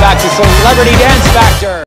back to Celebrity Dance Factor.